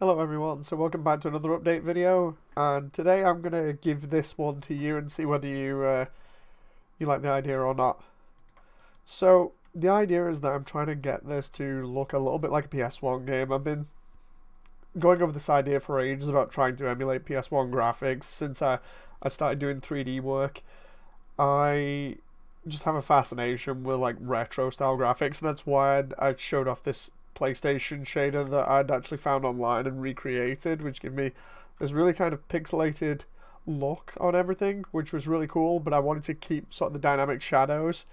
Hello everyone, so welcome back to another update video, and today I'm going to give this one to you and see whether you uh, you like the idea or not. So, the idea is that I'm trying to get this to look a little bit like a PS1 game. I've been going over this idea for ages about trying to emulate PS1 graphics since I, I started doing 3D work. I just have a fascination with like retro style graphics, and that's why I showed off this PlayStation shader that I'd actually found online and recreated, which gave me this really kind of pixelated look on everything, which was really cool. But I wanted to keep sort of the dynamic shadows,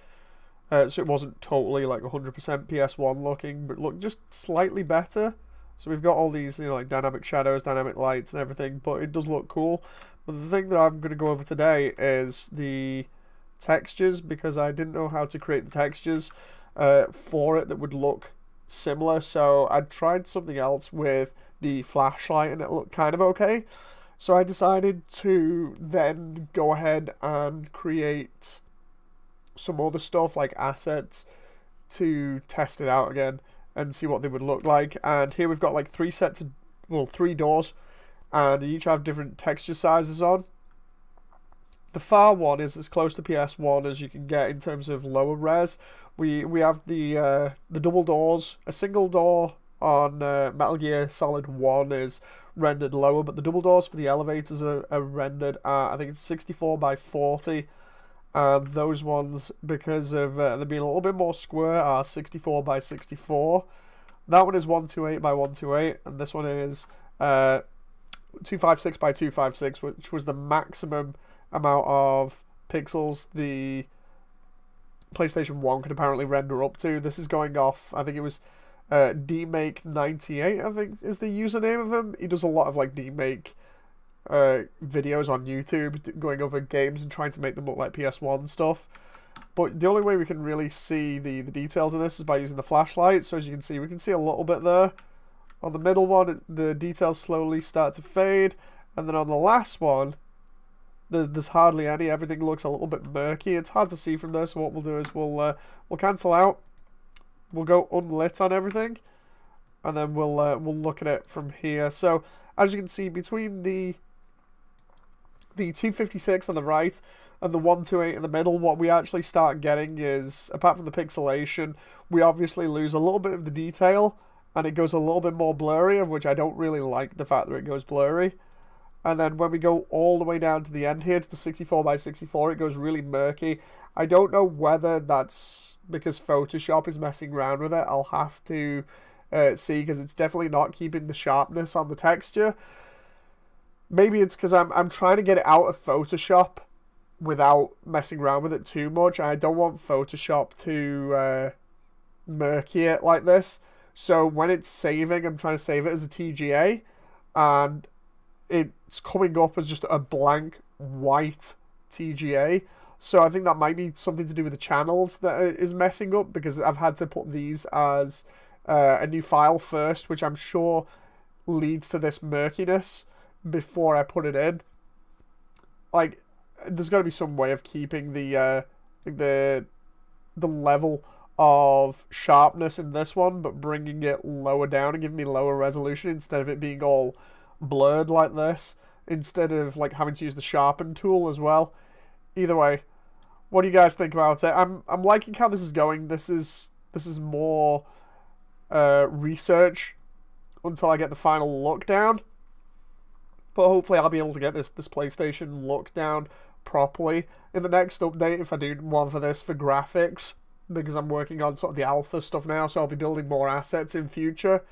uh, so it wasn't totally like 100% PS1 looking, but looked just slightly better. So we've got all these, you know, like dynamic shadows, dynamic lights, and everything, but it does look cool. But the thing that I'm going to go over today is the textures because I didn't know how to create the textures uh, for it that would look similar. So I tried something else with the flashlight and it looked kind of okay. So I decided to then go ahead and create some other stuff like assets to test it out again and see what they would look like. And here we've got like three sets of, well, three doors and each have different texture sizes on. The far one is as close to PS1 as you can get in terms of lower res, we we have the uh, the double doors. A single door on uh, Metal Gear Solid One is rendered lower, but the double doors for the elevators are, are rendered at I think it's 64 by 40. And those ones, because of uh, them being a little bit more square, are 64 by 64. That one is 128 by 128, and this one is uh, 256 by 256, which was the maximum amount of pixels the PlayStation 1 could apparently render up to. This is going off, I think it was uh, Demake98, I think is the username of him. He does a lot of like Demake uh, videos on YouTube, going over games and trying to make them look like PS1 stuff. But the only way we can really see the, the details of this is by using the flashlight. So as you can see, we can see a little bit there. On the middle one, the details slowly start to fade. And then on the last one, there's, there's hardly any. Everything looks a little bit murky. It's hard to see from there, so what we'll do is we'll uh, we'll cancel out. We'll go unlit on everything, and then we'll uh, we'll look at it from here. So as you can see, between the the 256 on the right and the 128 in the middle, what we actually start getting is, apart from the pixelation, we obviously lose a little bit of the detail, and it goes a little bit more blurry, of which I don't really like the fact that it goes blurry. And then when we go all the way down to the end here, to the 64 by 64, it goes really murky. I don't know whether that's because Photoshop is messing around with it. I'll have to uh, see, because it's definitely not keeping the sharpness on the texture. Maybe it's because I'm, I'm trying to get it out of Photoshop without messing around with it too much. I don't want Photoshop to uh, murky it like this. So when it's saving, I'm trying to save it as a TGA. And it's coming up as just a blank white TGA. So I think that might be something to do with the channels that is messing up because I've had to put these as uh, a new file first, which I'm sure leads to this murkiness before I put it in. Like, there's got to be some way of keeping the uh, the the level of sharpness in this one, but bringing it lower down and giving me lower resolution instead of it being all blurred like this instead of like having to use the sharpen tool as well. Either way, what do you guys think about it? I'm I'm liking how this is going. This is this is more uh, research until I get the final look down. But hopefully I'll be able to get this this PlayStation look down properly in the next update if I do one for this for graphics because I'm working on sort of the alpha stuff now, so I'll be building more assets in future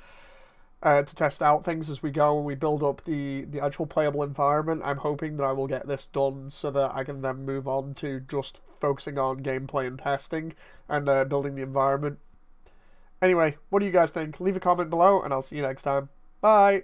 uh, to test out things as we go and we build up the, the actual playable environment. I'm hoping that I will get this done so that I can then move on to just focusing on gameplay and testing and uh, building the environment. Anyway, what do you guys think? Leave a comment below and I'll see you next time. Bye!